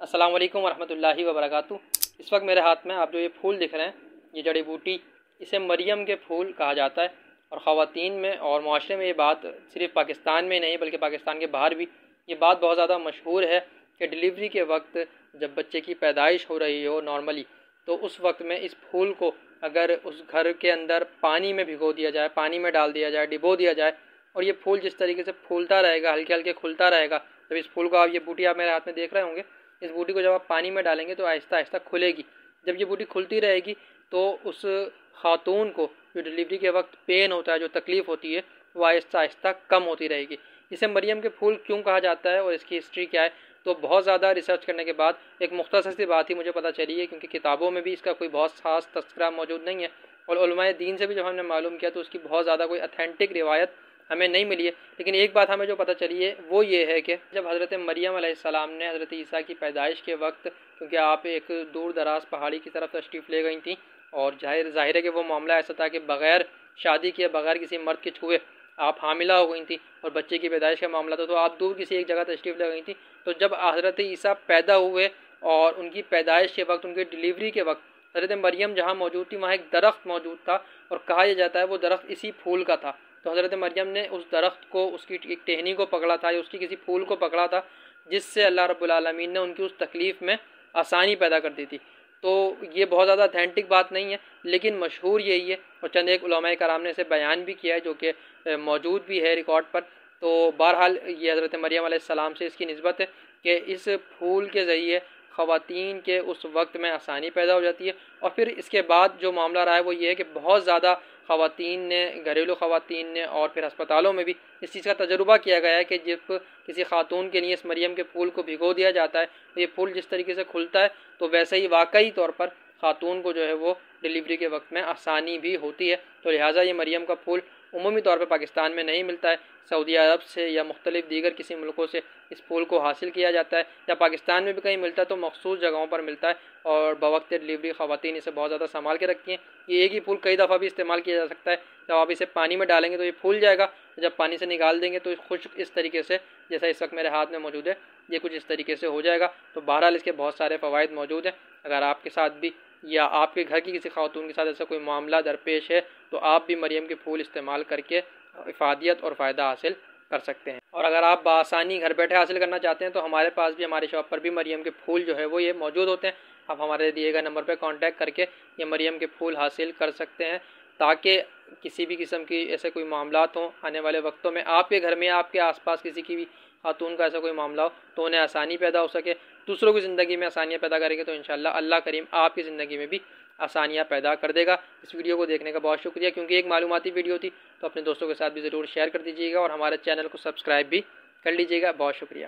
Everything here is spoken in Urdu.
السلام علیکم ورحمۃ اللہ وبرکاتہ۔ اس وقت میرے ہاتھ میں آپ جو یہ پھول دکھ رہے ہیں، یہ جڑی بوٹی، اسے مریم کے پھول کہا جاتا ہے۔ اور خواتین میں اور معاشرے میں یہ بات صرف پاکستان میں نہیں، بلکہ پاکستان کے باہر بھی یہ بات بہت زیادہ مشہور ہے کہ ڈلیوری کے وقت جب بچے کی پیدائش ہو رہی ہو نارملی، تو اس وقت میں اس پھول کو اگر اس گھر کے اندر پانی میں بھگو دیا جائے، پانی میں ڈال دیا جائے، ڈبو دیا جائے، اور یہ پھول جس طریقے سے پھولتا رہے گا، ہلکے ہلکے کھلتا رہے گا، جب اس پھول کو آپ یہ بوٹی آپ میرے ہاتھ میں دیکھ رہے ہوں گے اس بوٹی کو جب آپ پانی میں ڈالیں گے تو آہستہ آہستہ کھلے گی۔ جب یہ بوٹی کھلتی رہے گی تو اس خاتون کو جو ڈلیوری کے وقت پین ہوتا ہے، جو تکلیف ہوتی ہے، وہ آہستہ آہستہ کم ہوتی رہے گی۔ اسے مریم کے پھول کیوں کہا جاتا ہے اور اس کی ہسٹری کیا ہے؟ تو بہت زیادہ ریسرچ کرنے کے بعد ایک مختصر سی بات ہی مجھے پتہ چلی ہے، کیونکہ کتابوں میں بھی اس کا کوئی بہت خاص تذکرہ موجود نہیں ہے۔ اور علماء دین سے بھی جب ہم نے معلوم کیا تو اس کی بہت زیادہ کوئی اتھینٹک روایت ہمیں نہیں ملی ہے۔ لیکن ایک بات ہمیں جو پتہ چلی ہے، وہ یہ ہے کہ جب حضرت مریم علیہ السلام نے حضرت عیسیٰ کی پیدائش کے وقت، کیونکہ آپ ایک دور دراز پہاڑی کی طرف تشریف لے گئی تھیں، اور ظاہر ظاہر ہے کہ وہ معاملہ ایسا تھا کہ بغیر شادی کیے بغیر کسی مرد کے چھوئے آپ حاملہ ہو گئی تھیں، اور بچے کی پیدائش کا معاملہ تھا، تو آپ دور کسی ایک جگہ تشریف لے گئی تھیں۔ تو جب حضرت عیسیٰ پیدا ہوئے اور ان کی پیدائش کے وقت، ان کی ڈلیوری کے وقت، حضرت مریم جہاں موجود تھی، وہاں ایک درخت موجود تھا، اور کہا یہ جاتا ہے وہ درخت اسی پھول کا تھا۔ تو حضرت مریم نے اس درخت کو، اس کی ایک ٹہنی کو پکڑا تھا، یا اس کی کسی پھول کو پکڑا تھا، جس سے اللہ رب العالمین نے ان کی اس تکلیف میں آسانی پیدا کر دی تھی۔ تو یہ بہت زیادہ اتھینٹک بات نہیں ہے، لیکن مشہور یہی ہے اور چند ایک علماء کرام نے اسے بیان بھی کیا ہے جو کہ موجود بھی ہے ریکارڈ پر۔ تو بہرحال یہ حضرت مریم علیہ السلام سے اس کی نسبت ہے کہ اس پھول کے ذریعے خواتین کے اس وقت میں آسانی پیدا ہو جاتی ہے۔ اور پھر اس کے بعد جو معاملہ رہا ہے وہ یہ ہے کہ بہت زیادہ خواتین نے، گھریلو خواتین نے اور پھر ہسپتالوں میں بھی اس چیز کا تجربہ کیا گیا ہے کہ جب کسی خاتون کے لیے اس مریم کے پھول کو بھگو دیا جاتا ہے تو یہ پھول جس طریقے سے کھلتا ہے، تو ویسے ہی واقعی طور پر خاتون کو جو ہے وہ ڈلیوری کے وقت میں آسانی بھی ہوتی ہے۔ تو لہٰذا یہ مریم کا پھول عمومی طور پہ پاکستان میں نہیں ملتا ہے۔ سعودی عرب سے یا مختلف دیگر کسی ملکوں سے اس پھول کو حاصل کیا جاتا ہے۔ یا پاکستان میں بھی کہیں ملتا ہے تو مخصوص جگہوں پر ملتا ہے۔ اور بوقت ڈلیوری خواتین اسے بہت زیادہ سنبھال کے رکھتی ہیں۔ یہ ایک ہی پھول کئی دفعہ بھی استعمال کیا جا سکتا ہے۔ جب آپ اسے پانی میں ڈالیں گے تو یہ پھول جائے گا۔ جب پانی سے نکال دیں گے تو خشک اس طریقے سے، جیسا اس وقت میرے ہاتھ میں موجود ہے، یہ کچھ اس طریقے سے ہو جائے گا۔ تو بہرحال اس کے بہت سارے فوائد موجود ہیں۔ اگر آپ کے ساتھ بھی یا آپ کے گھر کی کسی خاتون کے ساتھ ایسا کوئی معاملہ درپیش ہے تو آپ بھی مریم کے پھول استعمال کر کے افادیت اور فائدہ حاصل کر سکتے ہیں۔ اور اگر آپ بآسانی گھر بیٹھے حاصل کرنا چاہتے ہیں تو ہمارے پاس بھی ہماری شاپ پر بھی مریم کے پھول جو ہے وہ یہ موجود ہوتے ہیں۔ آپ ہمارے دیے گئے نمبر پہ کانٹیکٹ کر کے یہ مریم کے پھول حاصل کر سکتے ہیں۔ تاکہ کسی بھی قسم کی ایسے کوئی معاملات ہوں، آنے والے وقتوں میں آپ کے گھر میں، آپ کے آس پاس کسی کی بھی خاتون کا ایسا کوئی معاملہ ہو تو انہیں آسانی پیدا ہو سکے، دوسروں کی زندگی میں آسانیاں پیدا کریں گے تو انشاءاللہ اللہ کریم آپ کی زندگی میں بھی آسانیاں پیدا کر دے گا۔ اس ویڈیو کو دیکھنے کا بہت شکریہ، کیونکہ ایک معلوماتی ویڈیو تھی تو اپنے دوستوں کے ساتھ بھی ضرور شیئر کر دیجیے گا اور ہمارے چینل کو سبسکرائب بھی کر لیجیے گا۔ بہت شکریہ۔